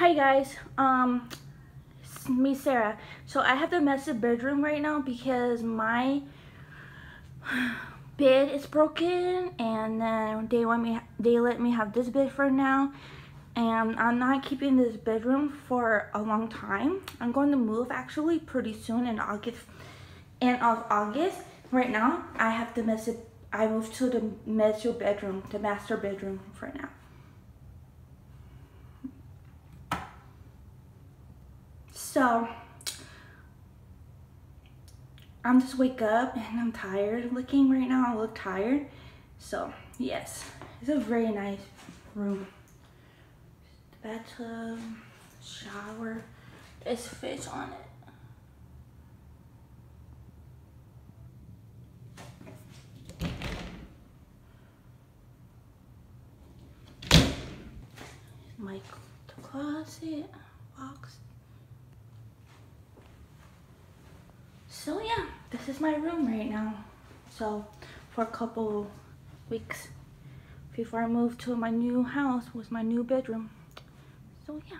Hi guys, um, it's me Sarah. So I have the master bedroom right now because my bed is broken and then they want me, they let me have this bed for now and I'm not keeping this bedroom for a long time. I'm going to move actually pretty soon in August, end of August. Right now I have the master, I moved to the master bedroom, the master bedroom for now. So, I'm just wake up and I'm tired looking right now. I look tired. So, yes, it's a very nice room. The bathtub, shower, there's fish on it. My closet box. So yeah this is my room right now. So for a couple weeks before I move to my new house with my new bedroom. So yeah.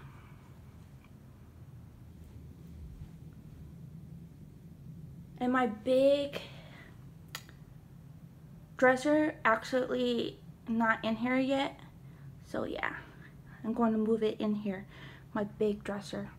And my big dresser actually not in here yet. So yeah I'm going to move it in here. My big dresser